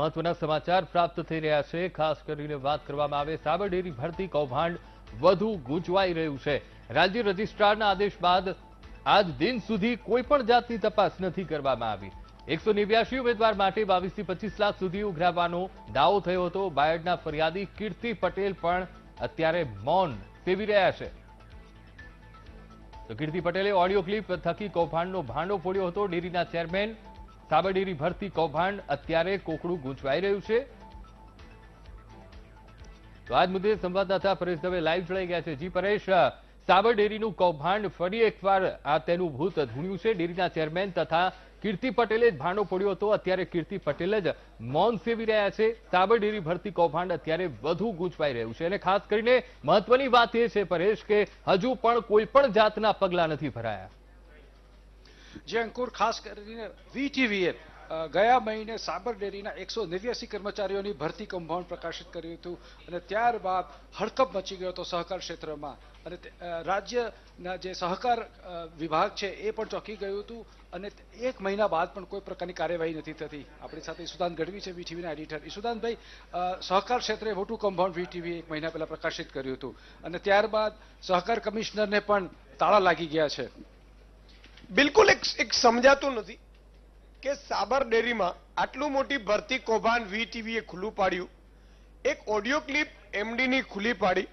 મહત્વના સમાચાર પ્રાપ્ત થઈ રહ્યા છે. ખાસ કરીને વાત કરવામાં આવે સાબરડેરી ભરતી કૌભાંડ વધુ ગૂંચવાઈ રહ્યું છે. રાજ્ય રજિસ્ટ્રારના આદેશ બાદ આજ દિન સુધી કોઈ પણ જાતની તપાસ નથી કરવામાં આવી. એકસો નેવ્યાસી ઉમેદવાર માટે બાવીસથી પચીસ લાખ સુધી ઉઘરાવવાનો દાવો થયો હતો. બાયડના ફરિયાદી કીર્તિ પટેલ પણ અત્યારે મૌન સેવી રહ્યા છે. તો કીર્તિ પટેલે ઓડિયો ક્લિપ થકી કૌભાંડનો ભાંડો ફોડ્યો હતો. ડેરીના ચેરમેન સાબર ભરતી કૌભાંડ અત્યારે કોકડું ગૂંચવાઈ રહ્યું છે. તો આજ મુદ્દે સંવાદદાતા પરેશ દવે લાઈવ જોડાઈ ગયા છે. જી પરેશ સાબરડેરીનું કૌભાંડ ફરી એકવાર આ તેનું ભૂત ધૂણ્યું છે. ડેરીના ચેરમેન તથા કીર્તિ પટેલે જ ભાંડો પડ્યો હતો. અત્યારે કીર્તિ પટેલ જ મૌન સેવી રહ્યા છે. સાબરડેરી ભરતી કૌભાંડ અત્યારે વધુ ગૂંચવાઈ રહ્યું છે. અને ખાસ કરીને મહત્વની વાત એ છે પરેશ કે હજુ પણ કોઈ પણ જાતના પગલા નથી ભરાયા. જે અંકુર ખાસ કરીને વીટીવીએ ગયા મહિને સાબર ડેરીના એકસો નેવ્યાસી કર્મચારીઓની ભરતી કૌભાંડ પ્રકાશિત કર્યું હતું અને ત્યારબાદ હડકપ મચી ગયો હતો સહકાર ક્ષેત્રમાં. અને રાજ્યના જે સહકાર વિભાગ છે એ પણ ચોંકી ગયું હતું અને એક મહિના બાદ પણ કોઈ પ્રકારની કાર્યવાહી નથી થતી. આપણી સાથે ઈસુદાન ગઢવી છે, વીટીવીના એડિટર. ઈસુદાનભાઈ સહકાર ક્ષેત્રે મોટું કૌભાંડ વીટીવી એક મહિના પહેલા પ્રકાશિત કર્યું હતું અને ત્યારબાદ સહકાર કમિશનરને પણ તાળા લાગી ગયા છે. બિલકુલ એક એક સમજાતું નથી કે સાબર ડેરીમાં આટલું મોટી ભરતી કૌભાંડ વીટીવીએ ખુલ્લું પાડ્યું. એક ઓડિયો ક્લિપ એમડીની ખુલ્લી પાડી.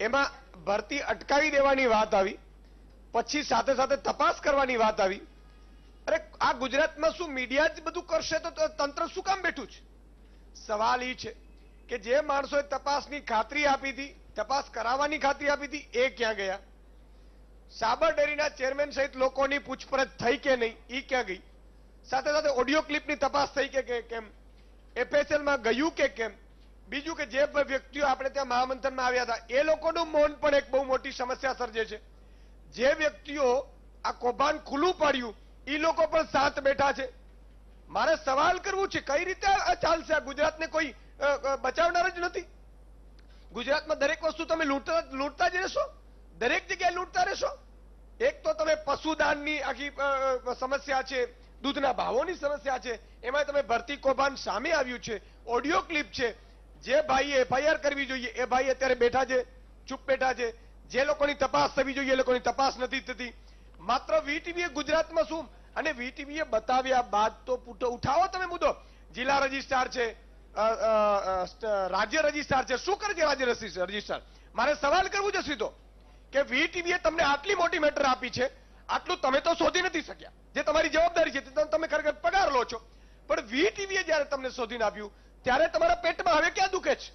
એમાં ભરતી અટકાવી દેવાની વાત આવી. પછી સાથે સાથે તપાસ કરવાની વાત આવી. અરે, આ ગુજરાતમાં શું મીડિયા જ બધું કરશે તો તંત્ર શું કામ બેઠું છે? સવાલ એ છે કે જે માણસોએ તપાસની ખાતરી આપી હતી, તપાસ કરાવવાની ખાતરી આપી હતી, એ ક્યાં ગયા? સાબર ડેરીના ચેરમેન સહિત લોકોની પૂછપરછ થઈ કે નહીં, ઈ ક્યાં ગઈ? સાથે સાથે ઓડિયો ક્લિપની તપાસ થઈ કે કેમ? એફએસએલમાં ગયું કે કેમ? બીજું કે જે વ્યક્તિઓ આપણે ત્યાં મહામંથનમાં આવ્યા હતા, એ લોકોનું મૌન પણ એક બહુ મોટી સમસ્યા સર્જે છે. જે વ્યક્તિઓ આ કૌભાંડ ખુલ્લું પાડ્યું એ લોકો પણ સાથ બેઠા છે. મારે સવાલ કરવું છે, કઈ રીતે આ ચાલશે? ગુજરાતને કોઈ બચાવનાર જ નથી. ગુજરાતમાં દરેક વસ્તુ તમે લૂંટતા લૂંટતા જ રહેશો? દરેક જગ્યાએ લૂંટતા રહેશો? તો તમે પશુદાનની આખી સમસ્યા છે, દૂધના ભાવોની સમસ્યા છે એમાં તમે ભરતી કૌભાંડ સામે આવ્યું છે, ઓડિયો ક્લિપ છે, જે ભાઈએ એફઆઈઆર કરવી જોઈએ, એ ભાઈ અત્યારે બેઠા છે, ચૂપ બેઠા છે, જે લોકોની તપાસ થવી જોઈએ, એ લોકોની તપાસ નથી થતી. માત્ર વીટીવીએ ગુજરાતમાં શું? અને વીટીવીએ બતાવ્યા બાદ તો પૂટો ઉઠાવો તમે મુદ્દો. જિલ્લા રજિસ્ટ્રાર છે રાજ્ય રજિસ્ટ્રાર છે. શું કરે છે રાજ્ય રજિસ્ટ્રાર? મારે સવાલ કરવું છે સીધો. કે વીટીવીએ તમને આટલી મોટી મેટર આપી છે, આટલું તમે તો શોધી નથી શક્યા. જે તમારી જવાબદારી છે તમે ખરેખર પગાર લો છો. પણ વીટીવીએ જ્યારે તમને શોધીને આપ્યું, ત્યારે તમારા પેટમાં હવે ક્યાં દુખે છે?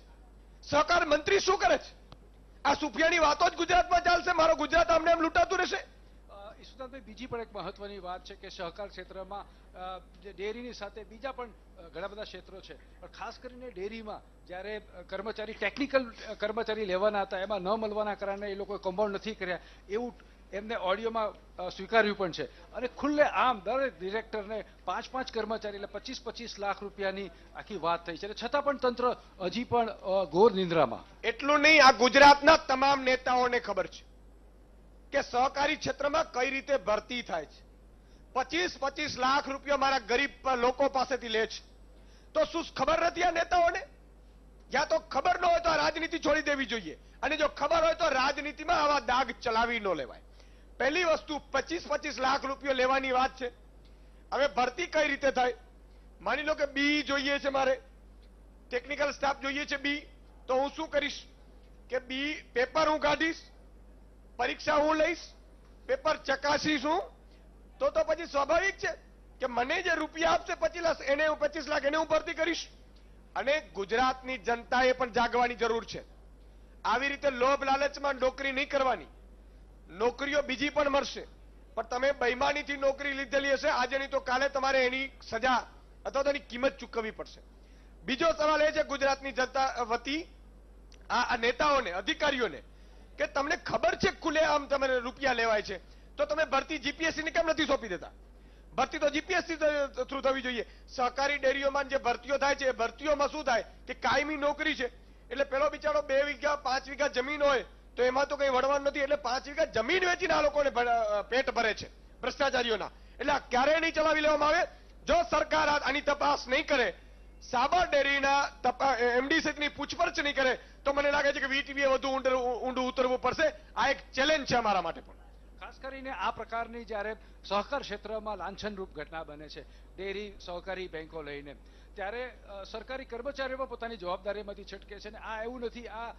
સહકાર મંત્રી શું કરે છે? આ સુફિયાની વાતો જ ગુજરાતમાં ચાલશે, મારો ગુજરાત આમને એમ લૂંટાતું રહેશે. ઈશુદાનભાઈ બીજી પણ એક મહત્વની વાત છે કે સહકાર ક્ષેત્રમાં જે ડેરીની સાથે બીજા પણ ઘણા બધા ક્ષેત્રો છે. પણ ખાસ કરીને ડેરીમાં જ્યારે કર્મચારી, ટેકનિકલ કર્મચારી લેવાના હતા, એમાં ન મળવાના કારણે એ લોકોએ કમ્પાઉન્ડ નથી કર્યા, એવું એમને ઓડિયોમાં સ્વીકાર્યું પણ છે. અને ખુલ્લે આમ દરેક ડિરેક્ટરને પાંચ પાંચ કર્મચારી, એટલે પચીસ પચીસ લાખ રૂપિયાની આખી વાત થઈ છે. છતાં પણ તંત્ર હજી પણ ઘોર નિંદ્રામાં. એટલું નહીં, આ ગુજરાતના તમામ નેતાઓને ખબર છે. કે સહકારી ક્ષેત્રમાં કઈ રીતે ભરતી થાય છે? પચીસ પચીસ લાખ રૂપિયા મારા ગરીબ લોકો પાસેથી લે છે. તો શું ખબર નથી આ નેતાઓને? જ્યાં તો ખબર ન હોય તો આ રાજનીતિ છોડી દેવી જોઈએ. અને જો ખબર હોય તો રાજનીતિમાં આવા દાગ ચલાવી ન લેવાય. પહેલી વસ્તુ, પચીસ પચીસ લાખ રૂપિયા લેવાની વાત છે. હવે ભરતી કઈ રીતે થાય? માની લો કે બી જોઈએ છે મારે. ટેકનિકલ સ્ટાફ જોઈએ છે બી. તો હું શું કરીશ? કે બી પેપર હું કાઢીશ પરીક્ષા હું લઈશ, પેપર ચકાસીશું તો તો પછી સ્વાભાવિક છે કે મને જે રૂપિયા આપશે પચીસ લાખ, એને હું પચીસ લાખ, એને હું ભરતી કરીશ. અને ગુજરાતની જનતાએ પણ જાગવાની જરૂર છે. આવી રીતે લોભ લાલચમાં નોકરી નહીં કરવાની. નોકરીઓ બીજી પણ મળશે. પણ તમે બેમાનીથી નોકરી લીધેલી હશે, આજે નહીં તો કાલે તમારે એની સજા અથવા તો એની કિંમત ચૂકવવી પડશે. બીજો સવાલ એ છે, ગુજરાતની જનતા વતી આ નેતાઓને, અધિકારીઓને કે તમને ખબર છે ખુલ્લે આમ તમને રૂપિયા લેવાય છે? તો તમે ભરતી જીપીએસસી ને કેમ નથી સોંપી દેતા? ભરતી તો જીપીએસસી થ્રુ થવી જોઈએ. સહકારી ડેરીઓમાં જે ભરતીઓ થાય છે, એ ભરતીઓમાં શું થાય? કે કાયમી નોકરી છે. એટલે પેલો બિચારો બે વીઘા, પાંચ વીઘા જમીન હોય, તો એમાં તો કઈ વળવાનું નથી. એટલે પાંચ વીઘા જમીન વેચીને આ લોકોને પેટ ભરે છે, ભ્રષ્ટાચારીઓના. એટલે આ ક્યારેય નહીં ચલાવી લેવામાં આવે? જો સરકાર આની તપાસ નહીં કરે, સાબર ડેરીના એમડી સહિતની પૂછપરછ નહીં કરે તો મને લાગે છે કે વીટીવીએ વધુ ઊંડું ઉતરવું પડશે? આ એક ચેલેન્જ છે અમારા માટે પણ. ખાસ કરીને આ પ્રકારની જ્યારે સહકાર ક્ષેત્રમાં લાંછનરૂપ ઘટના બને છે ડેરી સહકારી બેંકો લઈને ત્યારે સરકારી કર્મચારીઓ પોતાની જવાબદારીમાંથી છટકે છે અને આ એવું નથી આ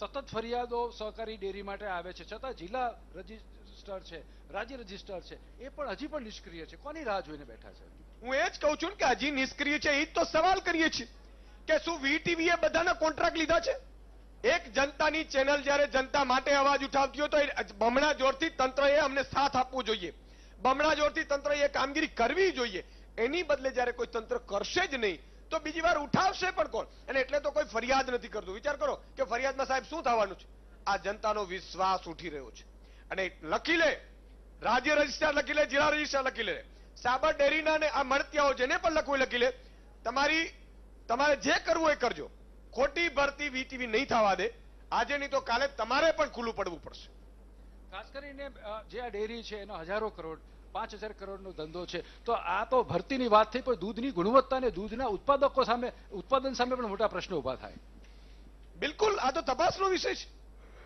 સતત ફરિયાદો સહકારી ડેરી માટે આવે છે. છતાં જિલ્લા રજિસ્ટર છે રાજ્ય રજિસ્ટર છે એ પણ હજી પણ નિષ્ક્રિય છે. કોની રાહ જોઈને બેઠા છે? હું એ જ કહું છું કે હજી નિષ્ક્રિય છે એ જ તો સવાલ કરીએ છીએ. કે શું વીટીવીએ બધાના કોન્ટ્રાક્ટ લીધા છે? એક જનતાની ચેનલ જ્યારે જનતા માટે અવાજ ઉઠાવતી હોય તો એ બમણા જોરથી તંત્રએ અમને સાથ આપવો જોઈએ. બમણા જોરથી એ કામગીરી કરવી જોઈએ. એની બદલે જ્યારે કોઈ તંત્ર કરશે જ નહીં, તો બીજી વાર ઉઠાવશે પણ કોણ? અને એટલે તો કોઈ ફરિયાદ નથી કરતું. વિચાર કરો કે ફરિયાદમાં સાહેબ શું થવાનું છે? આ જનતાનો વિશ્વાસ ઉઠી રહ્યો છે. અને લખી લે, રાજ્ય રજિસ્ટ્રાર લખી લે, જિલ્લા રજિસ્ટ્રાર લખી લે. સાબર ડેરીના ને આ મળતિયાઓ જેને પણ લખવું લખી લે. તમારી તમારે જે કરવું એ કરજો. ખોટી ભરતી વીટીવી નહીં થવા દે. આજે નહીં તો કાલે તમારે પણ ખુલ્લું પડવું પડશે. ખાસ કરીને જે આ ડેરી છે એનો હજારો કરોડ પાંચ હજાર કરોડનો ધંધો છે તો આ તો ભરતીની વાત થઈ પણ દૂધની ગુણવત્તા અને દૂધના ઉત્પાદકો સામે ઉત્પાદન સામે પણ મોટા પ્રશ્નો ઊભા થાય. બિલકુલ આ તો તપાસનો વિષય છે.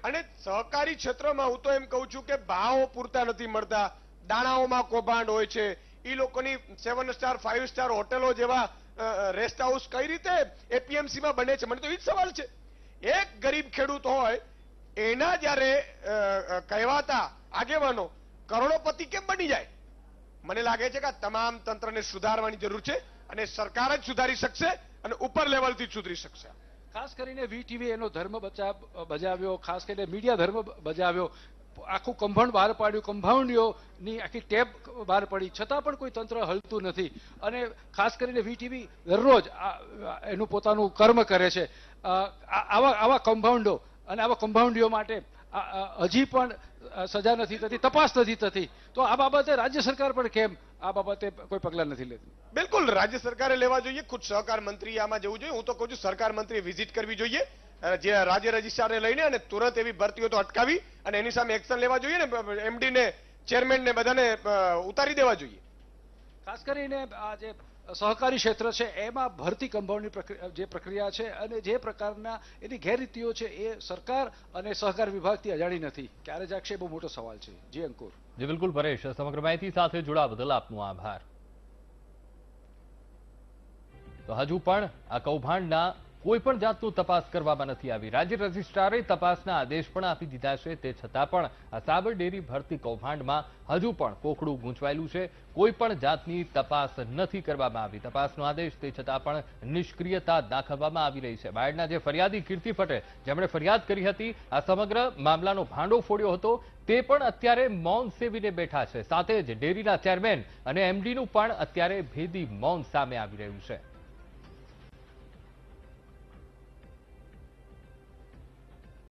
અને સહકારી ક્ષેત્રમાં હું તો એમ કહું છું કે ભાવો પૂરતા નથી મળતા. દાણાઓમાં કૌભાંડ હોય છે. એ લોકોની સેવન સ્ટાર ફાઈવ સ્ટાર હોટેલો જેવા રેસ્ટ હાઉસ કઈ રીતે? એપીએમસી માં બને છે. મને તો એ જ સવાલ છે. એક ગરીબ ખેડૂત હોય, એના જ્યારે કહેવાતા આગેવાનો કરોડોપતિ કેમ બની જાય? મને લાગે છે કે તમામ તંત્રને સુધારવાની જરૂર છે અને સરકાર જ સુધારી શકશે અને ઉપર લેવલથી સુધરી શકશે. ખાસ કરીને વીટીવી એનો ધર્મ બચાવ બજાવ્યો, ખાસ કરીને મીડિયા ધર્મ બજાવ્યો. આખું કૌભાંડ બહાર પાડ્યું કૌભાંડીઓની આખી ટેબ બહાર પડી. છતાં પણ કોઈ તંત્ર હલતું નથી. અને ખાસ કરીને વીટીવી દરરોજ એનું પોતાનું કર્મ કરે છે. આવા આવા કંભાઉન્ડો અને આવા કૌભાંડીઓ માટે હજી પણ સજા નથી થતી, તપાસ નથી થતી. તો આ બાબતે રાજ્ય સરકાર પણ કેમ આ બાબતે કોઈ પગલાં નથી લેતી? બિલકુલ, રાજ્ય સરકારે લેવા જોઈએ, ખુદ સહકાર મંત્રી આમાં જવું જોઈએ. હું તો કહું છું, સરકાર મંત્રીએ વિઝિટ કરવી જોઈએ. જે રાજ્ય રજિસ્ટ્રારને લઈને અને તુરંત એવી ભરતીઓ તો અટકાવી અને એની સામે એક્શન લેવા જોઈએ ને એમડી ને ચેરમેન ને બધાને ઉતારી દેવા જોઈએ. ખાસ કરીને આ જે સહકારી ક્ષેત્ર છે એમાં ભરતી કૌભાંડની જે પ્રક્રિયા છે અને જે પ્રકારના એની ગેરરીતિઓ છે એ સરકાર અને સહકાર વિભાગથી અજાણી નથી. ક્યારે જાગશે બહુ મોટો સવાલ છે. જી અંકુર. જી બિલકુલ પરેશ સમગ્ર માહિતી સાથે જોડાવા બદલ આપનો આભાર. તો હજુ પણ આ કૌભાંડના કોઈ પણ જાતનું તપાસ કરવામાં નથી આવી. રાજ્ય રજિસ્ટ્રારે તપાસના આદેશ પણ આપી દીધા છે. તે છતાં પણ આ સાબર ડેરી ભરતી કૌભાંડમાં હજુ પણ કોકડું ગૂંચવાયેલું છે. કોઈ પણ જાતની તપાસ નથી કરવામાં આવી. તપાસનો આદેશ તે છતાં પણ નિષ્ક્રિયતા દાખવવામાં આવી રહી છે. બાયડના જે ફરિયાદી કીર્તિ પટેલ જેમણે ફરિયાદ કરી હતી, આ સમગ્ર મામલાનો ભાંડો ફોડ્યો હતો, તે પણ અત્યારે મૌન સેવીને બેઠા છે. સાથે જ ડેરીના ચેરમેન અને એમડીનું પણ અત્યારે ભેદી મૌન સામે આવી રહ્યું છે.